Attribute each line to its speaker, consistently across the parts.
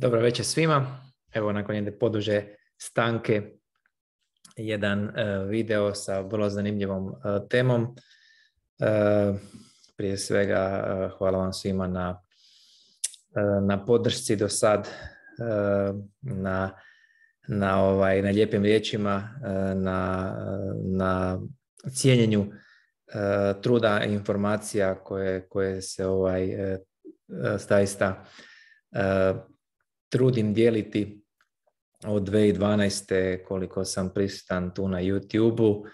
Speaker 1: Dobro večer svima. Evo nakon jedne poduže stanke jedan e, video sa vrlo zanimljivom e, temom. E, prije svega hvala vam svima na, na podršci do sad, na, na, ovaj, na lijepim riječima, na, na cijenjenju truda i informacija koje, koje se ovaj, zaista trudim dijeliti od 2012. koliko sam prisutan tu na YouTube-u.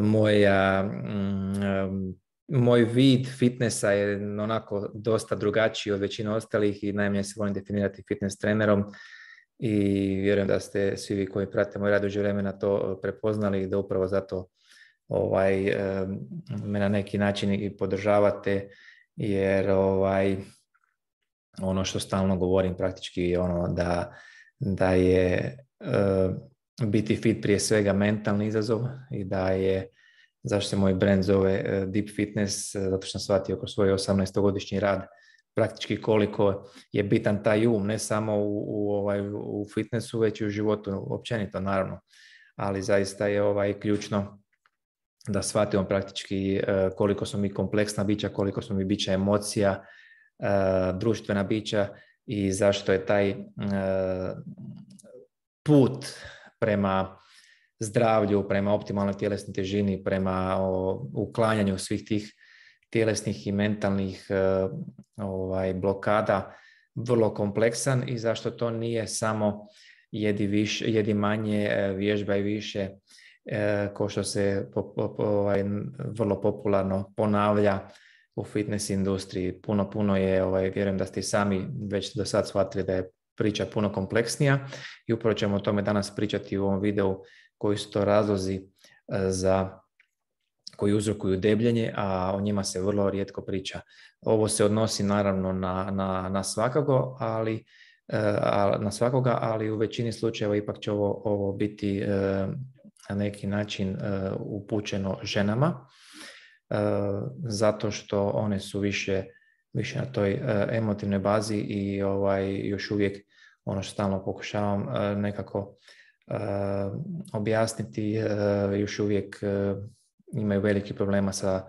Speaker 1: Moja, mm, moj vid fitnessa je onako dosta drugačiji od većine ostalih i najmanje se volim definirati fitness trenerom i vjerujem da ste svi vi koji pratite moj rad vremena to prepoznali i da upravo zato ovaj, me na neki način i podržavate jer ovaj, ono što stalno govorim praktički je ono da, da je e, biti fit prije svega mentalni izazov i da je zašto se moj brand zove e, Deep Fitness, e, zato što sam shvatio kroz svoj 18-godišnji rad praktički koliko je bitan taj um, ne samo u, u, ovaj, u fitnessu, već i u životu općenito, naravno. Ali zaista je ovaj ključno da shvatimo praktički koliko smo mi kompleksna bića, koliko smo mi bića emocija, društvena bića i zašto je taj e, put prema zdravlju, prema optimalnoj tjelesnoj težini, prema uklanjanju svih tih tjelesnih i mentalnih e, ovaj, blokada vrlo kompleksan i zašto to nije samo jedi, više, jedi manje, vježba i više, kao što se ovaj, vrlo popularno ponavlja u fitness industriji. Puno, puno je, ovaj, vjerujem da ste i sami već do sad shvatili da je priča puno kompleksnija i upravo ćemo o tome danas pričati u ovom videu koji su to razlozi e, za koji uzrokuju debljenje, a o njima se vrlo rijetko priča. Ovo se odnosi naravno na, na, na svakako, ali e, na svakoga, ali u većini slučajeva ipak će ovo, ovo biti e, na neki način upućeno ženama zato što one su više, više na toj e, emotivnoj bazi i ovaj, još uvijek ono što stalno pokušavam e, nekako e, objasniti, još uvijek imaju veliki problema sa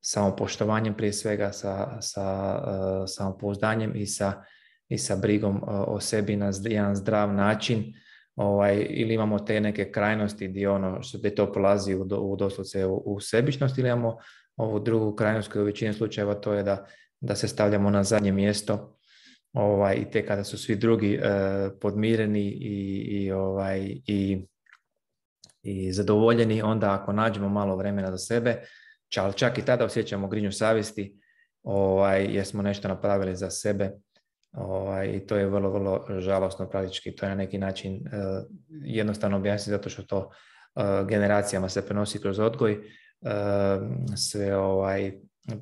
Speaker 1: samopoštovanjem prije svega, sa, sa samopouzdanjem i sa, i sa brigom o sebi na jedan zdrav način. Ovaj, ili imamo te neke krajnosti gdje ono što je to polazi u, u doslovce u, u sebičnost ili imamo ovu drugu krajnost koja u većini slučajeva to je da, da se stavljamo na zadnje mjesto ovaj, i te kada su svi drugi e, podmireni i, i, ovaj, i, i zadovoljeni, onda ako nađemo malo vremena za sebe, čak, čak i tada osjećamo grinju savjesti ovaj, jer smo nešto napravili za sebe ovaj, to je vrlo, vrlo žalosno praktički. To je na neki način e, jednostavno objasniti zato što to e, generacijama se prenosi kroz odgoj sve ovaj,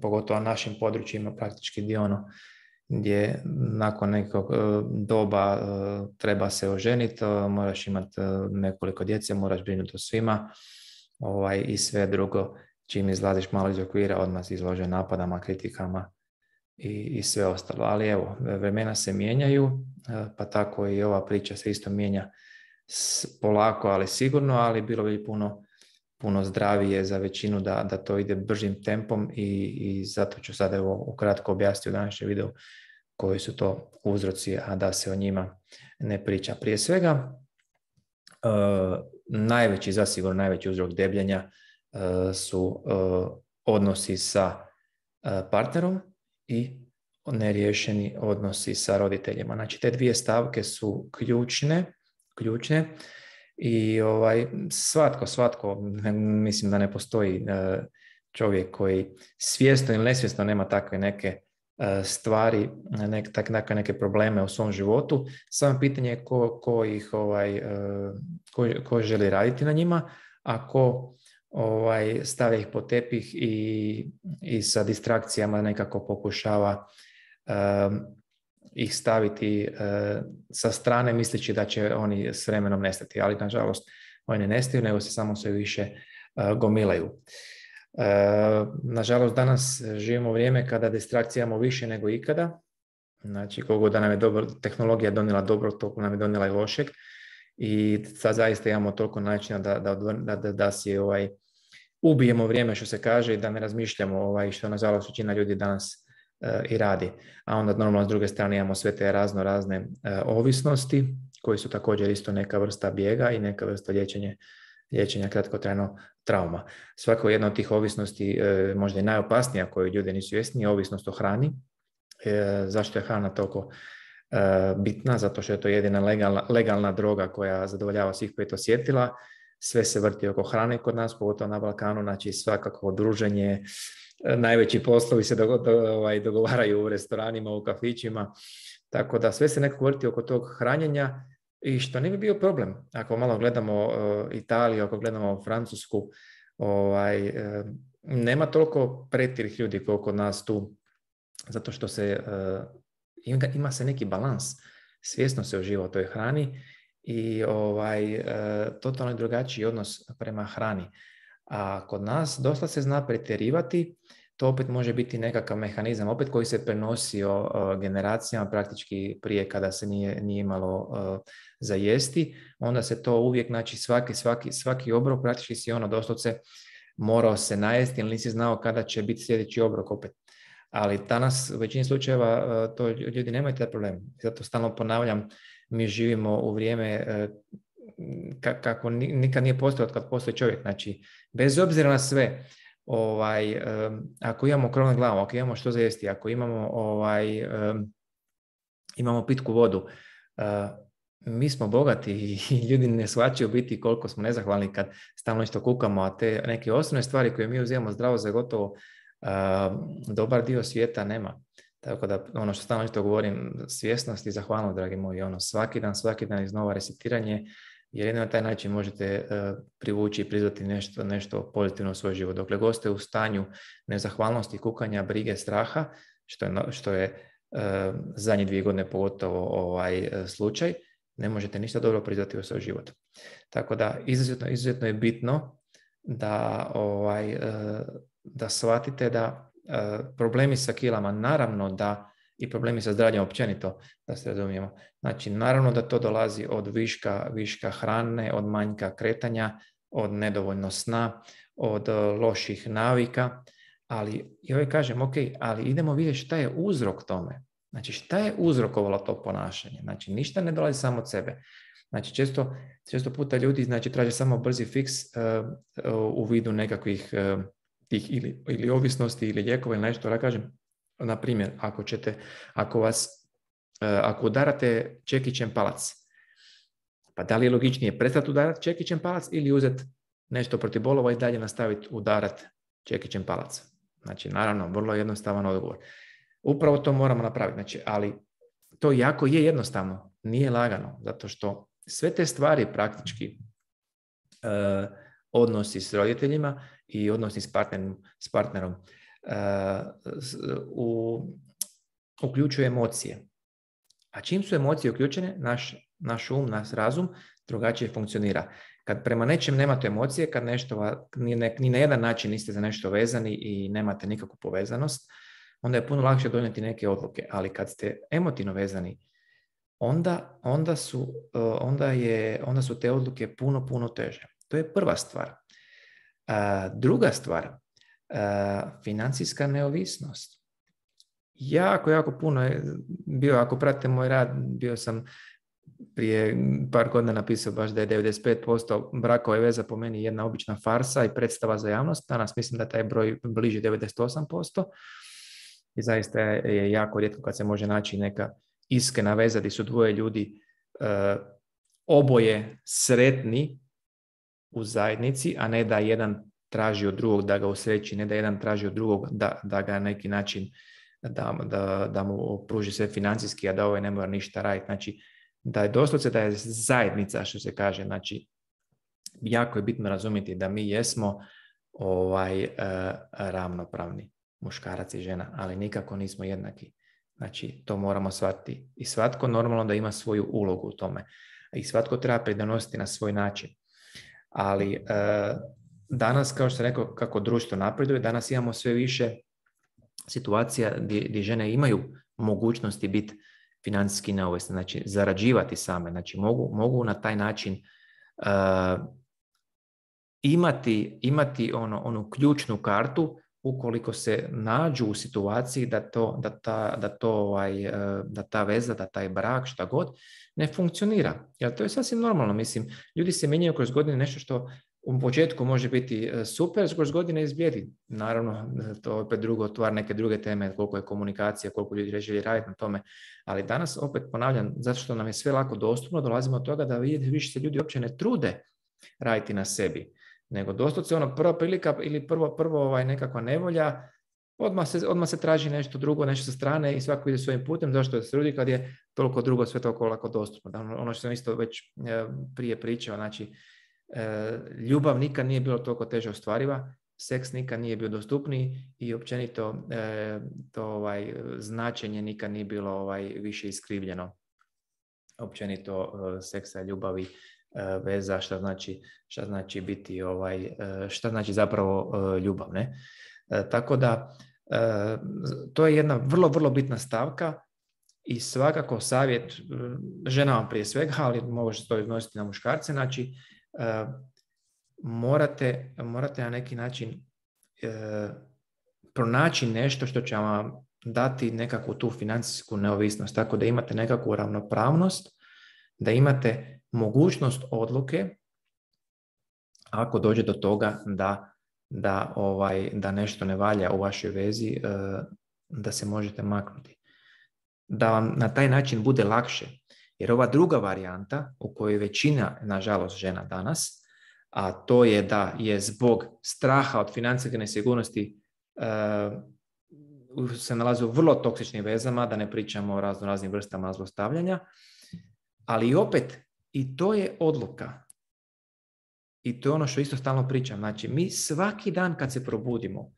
Speaker 1: pogotovo na našim područjima praktički dio ono gdje nakon nekog doba treba se oženiti, moraš imati nekoliko djece, moraš brinuti o svima ovaj, i sve drugo čim izlaziš malo iz okvira odmah si izložen napadama, kritikama i, i sve ostalo. Ali evo, vremena se mijenjaju, pa tako i ova priča se isto mijenja polako, ali sigurno, ali bilo bi puno puno zdravije za većinu da, da to ide bržim tempom i, i zato ću sad evo ukratko objasniti u današnjem videu koji su to uzroci, a da se o njima ne priča. Prije svega, uh, najveći, zasigurno najveći uzrok debljenja uh, su uh, odnosi sa partnerom i neriješeni odnosi sa roditeljima. Znači, te dvije stavke su ključne, ključne i ovaj, svatko, svatko, mislim da ne postoji e, čovjek koji svjesno ili nesvjesno nema takve neke e, stvari, nek, takve neke probleme u svom životu. Samo pitanje je ko, ko ih ovaj, e, ko, ko, želi raditi na njima, a ko ovaj, stavlja ih po tepih i, i sa distrakcijama nekako pokušava ih staviti e, sa strane misleći da će oni s vremenom nestati, ali nažalost oni ne nestaju, nego se samo sve više e, gomilaju. E, nažalost, danas živimo vrijeme kada distrakcijamo više nego ikada Znači, koliko da nam je dobro, tehnologija donijela dobro, toliko nam je donijela i lošeg. I sad zaista imamo toliko načina da, da, da, da si ovaj, ubijemo vrijeme što se kaže i da ne razmišljamo ovaj, što nažalost većina ljudi danas e, i radi. A onda normalno s druge strane imamo sve te razno razne e, ovisnosti koji su također isto neka vrsta bijega i neka vrsta liječenja, liječenja kratkotrajno trauma. Svako jedna od tih ovisnosti, e, možda i najopasnija koju ljudi nisu svjesni, je ovisnost o hrani. Zašto je hrana toliko bitna? Zato što je to jedina legalna, legalna droga koja zadovoljava svih pet osjetila sve se vrti oko hrane kod nas, pogotovo na Balkanu, znači svakako druženje, najveći poslovi se ovaj, dogovaraju u restoranima, u kafićima, tako da sve se nekako vrti oko tog hranjenja i što ne bi bio problem. Ako malo gledamo uh, Italiju, ako gledamo Francusku, ovaj, uh, nema toliko pretirih ljudi koliko nas tu, zato što se ima, ima se neki balans, svjesno se uživa u toj hrani i ovaj, e, totalno drugačiji odnos prema hrani. A kod nas dosta se zna pretjerivati, to opet može biti nekakav mehanizam, opet koji se prenosio e, generacijama praktički prije kada se nije, nije imalo e, za jesti, onda se to uvijek, znači svaki, svaki, svaki obrok praktički si ono doslovce morao se najesti ili nisi znao kada će biti sljedeći obrok opet. Ali danas u većini slučajeva to ljudi nemaju taj problem. Zato stalno ponavljam, mi živimo u vrijeme e, kako nikad nije postojao kad postoji čovjek. Znači, bez obzira na sve, ovaj, e, ako imamo krov na glavu, ako imamo što za jesti, ako imamo, ovaj, e, imamo pitku vodu, mi smo bogati i ljudi ne shvaćaju biti koliko smo nezahvalni kad stalno nešto kukamo, a te neke osnovne stvari koje mi uzimamo zdravo za gotovo, dobar dio svijeta nema. Tako da, ono što stalno to govorim, svjesnost i zahvalnost, dragi moji, ono, svaki dan, svaki dan iznova resetiranje, jer jedino na taj način možete uh, privući i prizvati nešto, nešto pozitivno u svoj život. Dokle god ste u stanju nezahvalnosti, kukanja, brige, straha, što je, što je uh, zadnje dvije godine pogotovo ovaj uh, slučaj, ne možete ništa dobro prizvati u svoj život. Tako da, izuzetno, izuzetno je bitno da, ovaj, da shvatite da E, problemi sa kilama, naravno da i problemi sa zdravljem općenito, da se razumijemo. Znači, naravno da to dolazi od viška, viška hrane, od manjka kretanja, od nedovoljno sna, od e, loših navika, ali i ovaj kažem, ok, ali idemo vidjeti šta je uzrok tome. Znači, šta je uzrokovalo to ponašanje? Znači, ništa ne dolazi samo od sebe. Znači, često, često puta ljudi znači, traže samo brzi fiks uh, u vidu nekakvih uh, tih ili, ili ovisnosti ili lijekova ili nešto, da kažem, na primjer, ako ćete, ako vas, e, ako udarate čekićem palac, pa da li je logičnije prestati udarati čekićem palac ili uzeti nešto protiv bolova i dalje nastaviti udarati čekićem palac? Znači, naravno, vrlo jednostavan odgovor. Upravo to moramo napraviti, znači, ali to jako je jednostavno, nije lagano, zato što sve te stvari praktički uh, odnosi s roditeljima i odnosi s partnerom, s partnerom uh, u, uključuje emocije. A čim su emocije uključene, naš, naš um, naš razum drugačije funkcionira. Kad prema nečem nemate emocije, kad nešto, ni, ne, ni na jedan način niste za nešto vezani i nemate nikakvu povezanost, onda je puno lakše donijeti neke odluke. Ali kad ste emotivno vezani, onda, onda, su, uh, onda, je, onda su te odluke puno, puno teže. To je prva stvar. Druga stvar, financijska neovisnost. Jako, jako puno je bio, ako pratite moj rad, bio sam prije par godina napisao baš da je 95% brakova i veza po meni jedna obična farsa i predstava za javnost. Danas mislim da taj broj bliži 98%. I zaista je jako rijetko kad se može naći neka iskrena veza gdje su dvoje ljudi oboje sretni u zajednici, a ne da jedan traži od drugog da ga usreći, ne da jedan traži od drugog da, da ga na neki način da, da, da mu pruži sve financijski, a da ovaj ne mora ništa raditi. Znači, da je doslovce da je zajednica, što se kaže, znači, jako je bitno razumjeti da mi jesmo ovaj uh, ravnopravni muškarac i žena, ali nikako nismo jednaki. Znači, to moramo shvatiti. I svatko normalno da ima svoju ulogu u tome. I svatko treba pridonositi na svoj način. Ali e, danas, kao što rekao, kako društvo napreduje, danas imamo sve više situacija gdje, žene imaju mogućnosti biti financijski neovisne, znači zarađivati same, znači mogu, mogu na taj način uh, imati, imati ono, onu ključnu kartu ukoliko se nađu u situaciji da to, da ta, da to ovaj, uh, da ta veza, da taj brak, šta god, ne funkcionira. Jer to je sasvim normalno. Mislim, ljudi se mijenjaju kroz godine nešto što u početku može biti e, super, kroz godine izbjedi. Naravno, to je opet drugo otvar neke druge teme, koliko je komunikacija, koliko ljudi želi raditi na tome. Ali danas, opet ponavljam, zato što nam je sve lako dostupno, dolazimo od toga da više se ljudi uopće ne trude raditi na sebi. Nego doslovce ono prva prilika ili prvo, prvo ovaj, nekakva nevolja, odmah se, odmah se traži nešto drugo, nešto sa strane i svako ide svojim putem, zašto se trudi kad je toliko drugo sve toliko lako dostupno. Ono što sam isto već e, prije pričao, znači E, ljubav nikad nije bilo toliko teže ostvariva, seks nikad nije bio dostupniji i općenito e, to ovaj, značenje nikad nije bilo ovaj, više iskrivljeno. Općenito seksa ljubavi veza šta znači, šta znači biti ovaj, šta znači zapravo ljubav. Ne? Tako da to je jedna vrlo, vrlo bitna stavka i svakako savjet ženama prije svega, ali može to iznositi na muškarce, znači morate, morate na neki način pronaći nešto što će vam dati nekakvu tu financijsku neovisnost, tako da imate nekakvu ravnopravnost, da imate mogućnost odluke ako dođe do toga da, da, ovaj, da nešto ne valja u vašoj vezi, e, da se možete maknuti. Da vam na taj način bude lakše. Jer ova druga varijanta u kojoj većina, nažalost, žena danas, a to je da je zbog straha od financijske nesigurnosti uh, se nalaze u vrlo toksičnim vezama, da ne pričamo o razno raznim vrstama zlostavljanja, ali opet i to je odluka. I to je ono što isto stalno pričam. Znači, mi svaki dan kad se probudimo,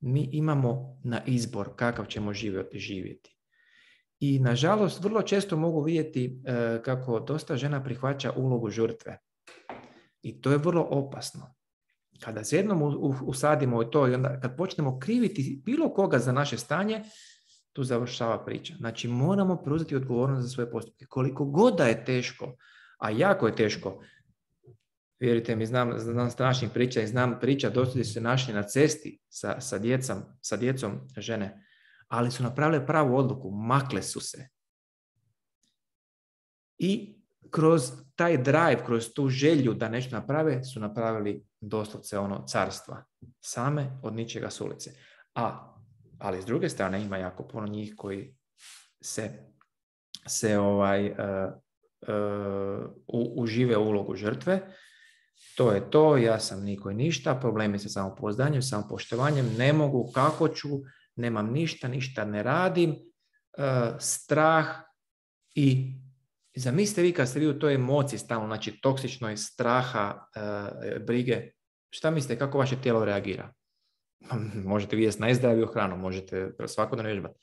Speaker 1: mi imamo na izbor kakav ćemo živjeti. živjeti. I nažalost vrlo često mogu vidjeti e, kako dosta žena prihvaća ulogu žrtve. I to je vrlo opasno. Kada se jednom usadimo u to i onda kad počnemo kriviti bilo koga za naše stanje, tu završava priča. Znači moramo preuzeti odgovornost za svoje postupke. Koliko god da je teško, a jako je teško, vjerujte mi, znam, znam strašnih priča i znam priča, dosta su se našli na cesti sa, sa, djecom, sa djecom žene ali su napravile pravu odluku, makle su se. I kroz taj drive, kroz tu želju da nešto naprave, su napravili doslovce ono carstva. Same od ničega s ulice. A, ali s druge strane ima jako puno njih koji se, se ovaj, uh, užive u ulogu žrtve. To je to, ja sam niko i ništa, problemi sa samopouzdanjem, samopoštovanjem, ne mogu, kako ću, nemam ništa, ništa ne radim, e, strah i zamislite vi kad ste vi u toj emociji stalno, znači toksičnoj straha, e, brige, šta mislite kako vaše tijelo reagira? Možete vi jesti najzdraviju hranu, možete svakodnevno vježbati.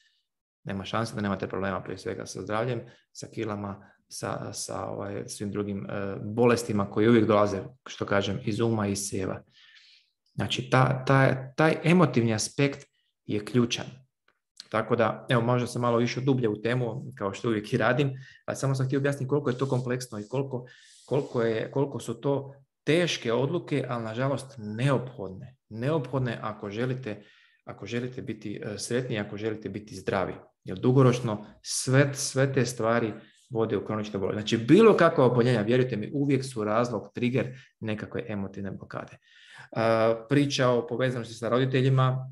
Speaker 1: Nema šanse da nemate problema prije svega sa zdravljem, sa kilama, sa, sa ovaj, svim drugim e, bolestima koji uvijek dolaze, što kažem, iz uma i iz sjeva. Znači, ta, ta, taj emotivni aspekt je ključan. Tako da, evo, možda sam malo išao dublje u temu, kao što uvijek i radim, ali samo sam htio objasniti koliko je to kompleksno i koliko, koliko, je, koliko su to teške odluke, ali nažalost neophodne. Neophodne ako želite, ako želite biti e, sretni, ako želite biti zdravi. Jer dugoročno sve, sve te stvari vode u kronične bolje. Znači, bilo kakva oboljenja, vjerujte mi, uvijek su razlog, trigger nekakve emotivne blokade. Priča o povezanosti sa roditeljima,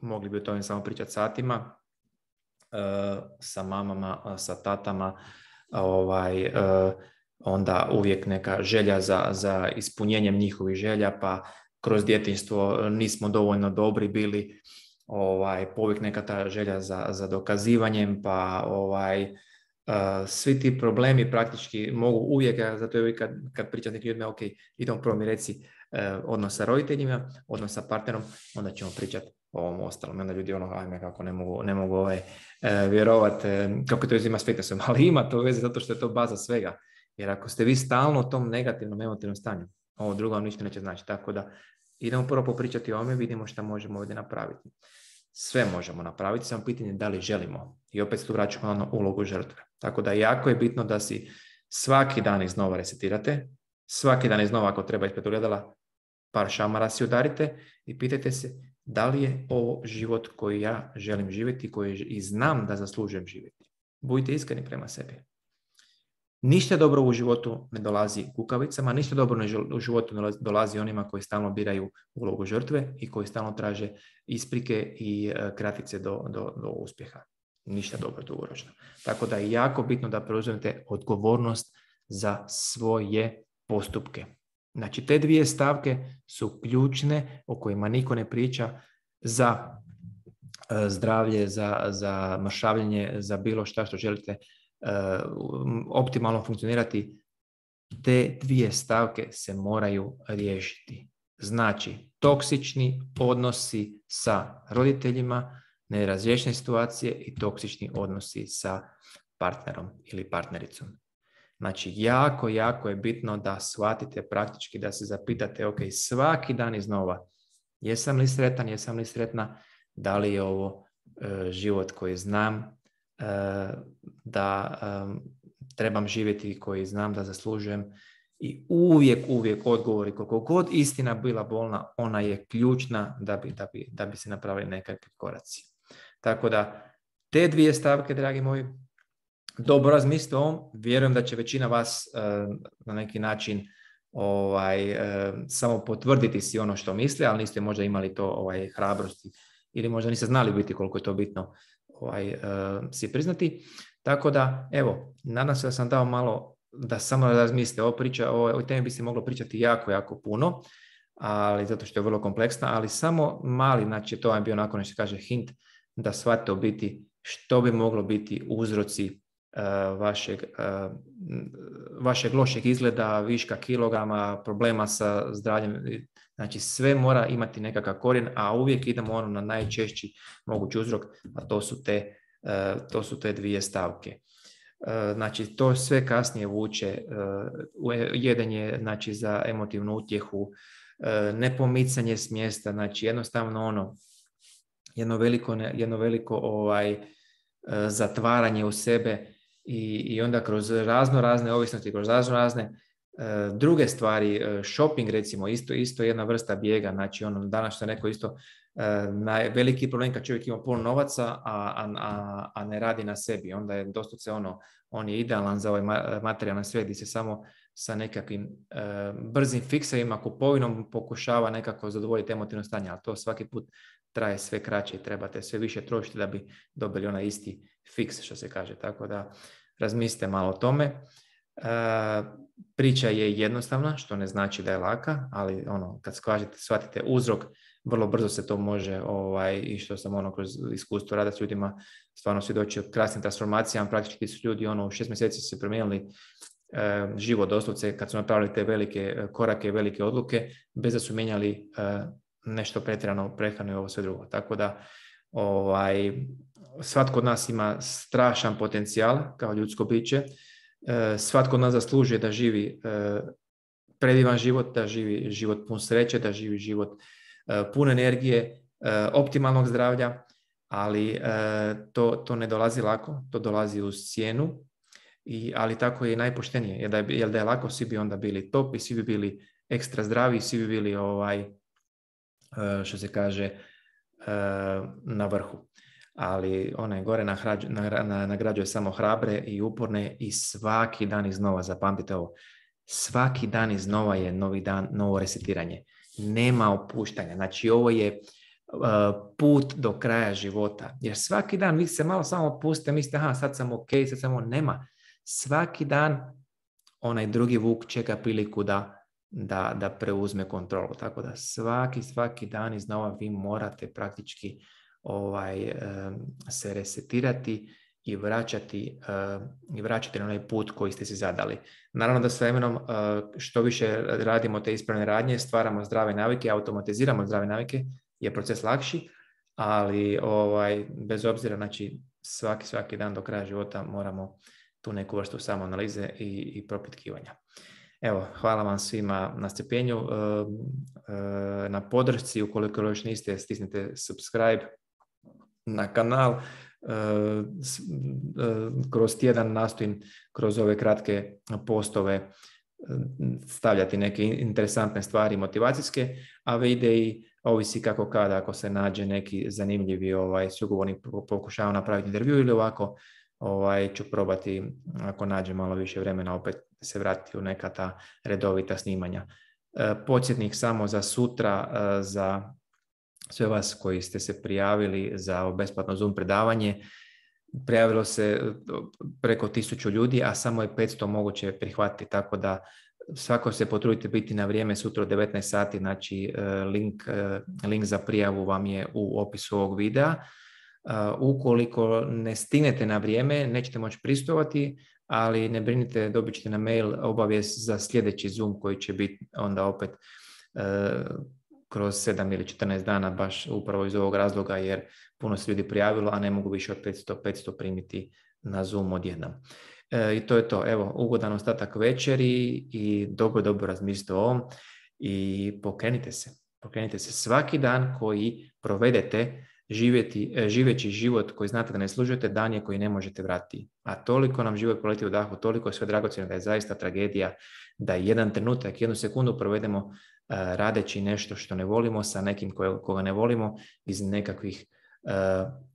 Speaker 1: mogli bi o tome samo pričati satima, sa mamama, sa tatama, ovaj, onda uvijek neka želja za, za ispunjenjem njihovih želja, pa kroz djetinstvo nismo dovoljno dobri bili, ovaj, povijek neka ta želja za, za dokazivanjem, pa ovaj, svi ti problemi praktički mogu uvijek, zato je uvijek kad, kad pričate nekim ljudima, ok, idemo prvo mi reci odnos sa roditeljima, odnos sa partnerom, onda ćemo pričati ovom ostalom. Onda ljudi ono, ajme kako ne mogu, ne mogu ovaj, e, vjerovat e, kako to izima s fitnessom, ali ima to veze zato što je to baza svega. Jer ako ste vi stalno u tom negativnom emotivnom stanju, ovo drugo vam ništa neće znači. Tako da idemo prvo popričati o ome, vidimo šta možemo ovdje napraviti. Sve možemo napraviti, samo pitanje da li želimo. I opet se tu vraćamo na ulogu žrtve. Tako da jako je bitno da si svaki dan iznova resetirate, svaki dan iznova ako treba ispred ugledala par šamara si udarite i pitajte se da li je ovo život koji ja želim živjeti koji i znam da zaslužujem živjeti. Budite iskreni prema sebi. Ništa dobro u životu ne dolazi kukavicama, ništa dobro u životu dolazi onima koji stalno biraju ulogu žrtve i koji stalno traže isprike i e, kratice do, do, do uspjeha. Ništa dobro dugoročno. Tako da je jako bitno da preuzmete odgovornost za svoje postupke. Znači, te dvije stavke su ključne o kojima niko ne priča za e, zdravlje, za, za mršavljenje, za bilo šta što želite optimalno funkcionirati. Te dvije stavke se moraju riješiti. Znači, toksični odnosi sa roditeljima, nerazriješene situacije i toksični odnosi sa partnerom ili partnericom. Znači, jako, jako je bitno da shvatite praktički, da se zapitate, ok, svaki dan iznova, jesam li sretan, jesam li sretna, da li je ovo e, život koji znam da e, trebam živjeti, koji znam da zaslužujem i uvijek, uvijek odgovori, koliko god istina bila bolna, ona je ključna da bi, da bi, da bi se napravili nekakvi koraci. Tako da, te dvije stavke, dragi moji, dobro razmislite ovom. Vjerujem da će većina vas eh, na neki način ovaj, eh, samo potvrditi si ono što misle, ali niste možda imali to ovaj, hrabrosti ili možda niste znali biti koliko je to bitno ovaj, eh, si priznati. Tako da, evo, nadam se da sam dao malo da samo razmislite o priča, o ovoj temi bi se moglo pričati jako, jako puno, ali zato što je vrlo kompleksna, ali samo mali, znači to je bio onako nešto kaže hint, da shvatite u biti što bi moglo biti uzroci vašeg, eh, vašeg lošeg izgleda, viška kilograma, problema sa zdravljem. Znači sve mora imati nekakav korijen, a uvijek idemo ono na najčešći mogući uzrok, a to su te, eh, to su te dvije stavke. Znači to sve kasnije vuče, jedan je znači, za emotivnu utjehu, nepomicanje s mjesta, znači jednostavno ono, jedno veliko, jedno veliko ovaj, zatvaranje u sebe, i, i onda kroz razno razne ovisnosti, kroz razno razne e, druge stvari, e, shopping recimo, isto, isto jedna vrsta bijega, znači ono, danas što neko isto, uh, veliki problem kad čovjek ima puno novaca, a, a, a, ne radi na sebi, onda je se ono, on je idealan za ovaj materijalni svijet gdje se samo sa nekakvim brzim fiksevima, kupovinom pokušava nekako zadovoljiti emotivno stanje, ali to svaki put traje sve kraće i trebate sve više trošiti da bi dobili onaj isti fiks, što se kaže. Tako da razmislite malo o tome. E, priča je jednostavna, što ne znači da je laka, ali ono, kad shvatite, shvatite uzrok, vrlo brzo se to može, ovaj, i što sam ono kroz iskustvo rada s ljudima, stvarno svjedoči od krasnim transformacijama, praktički su ljudi ono, u šest mjeseci se promijenili e, život doslovce kad su napravili te velike e, korake, velike odluke, bez da su mijenjali nešto pretjerano prehranu i ovo sve drugo. Tako da ovaj, svatko od nas ima strašan potencijal kao ljudsko biće. E, svatko od nas zaslužuje da živi e, predivan život, da živi život pun sreće, da živi život e, pun energije, optimalnog zdravlja, ali to, to ne dolazi lako, to dolazi uz cijenu, i, ali tako je i najpoštenije. Jer da je, jer da je lako, svi bi onda bili top i svi bi bili ekstra zdravi, svi bi bili ovaj, što se kaže na vrhu. Ali onaj gore nagrađuje samo hrabre i uporne i svaki dan iznova, zapamtite ovo, svaki dan iznova je novi dan, novo resetiranje. Nema opuštanja. Znači ovo je e, put do kraja života. Jer svaki dan vi se malo samo opustite, mislite, aha, sad sam ok, sad samo nema. Svaki dan onaj drugi vuk čeka priliku da da, da preuzme kontrolu. Tako da svaki, svaki dan iznova vi morate praktički ovaj, se resetirati i vraćati, i vraćati na onaj put koji ste si zadali. Naravno da s vremenom što više radimo te ispravne radnje, stvaramo zdrave navike, automatiziramo zdrave navike, je proces lakši, ali ovaj, bez obzira, znači svaki, svaki dan do kraja života moramo tu neku vrstu samoanalize i, i propitkivanja. Evo, hvala vam svima na strpljenju, na podršci. Ukoliko još niste, stisnite subscribe na kanal. Kroz tjedan nastojim kroz ove kratke postove stavljati neke interesantne stvari motivacijske, a videi ovisi kako kada, ako se nađe neki zanimljivi ovaj, sugovornik pokušava napraviti intervju ili ovako ovaj, ću probati, ako nađem malo više vremena, opet se vratiti u neka ta redovita snimanja. E, podsjetnik samo za sutra, e, za sve vas koji ste se prijavili za besplatno Zoom predavanje, prijavilo se preko tisuću ljudi, a samo je 500 moguće prihvatiti, tako da svako se potrudite biti na vrijeme sutra u 19 sati, znači e, link, e, link za prijavu vam je u opisu ovog videa. E, ukoliko ne stignete na vrijeme, nećete moći pristovati, ali ne brinite, dobit ćete na mail obavijest za sljedeći Zoom koji će biti onda opet kroz 7 ili 14 dana baš upravo iz ovog razloga jer puno se ljudi prijavilo, a ne mogu više od 500, 500 primiti na Zoom odjednom. E, I to je to. Evo, ugodan ostatak večeri i dobro, dobro razmislite o ovom i pokrenite se. Pokrenite se svaki dan koji provedete živjeti, e, živeći život koji znate da ne služujete, dan je koji ne možete vratiti. A toliko nam život poleti u dahu, toliko je sve dragocjeno da je zaista tragedija da jedan trenutak, jednu sekundu provedemo radeći nešto što ne volimo sa nekim koga ne volimo iz nekakvih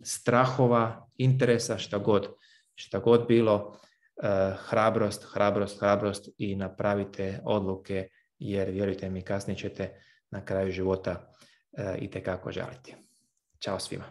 Speaker 1: strahova, interesa, šta god, šta god bilo, Eh, hrabrost, hrabrost, hrabrost i napravite odluke jer vjerujte mi kasnije ćete na kraju života i tekako žaliti. Ćao svima.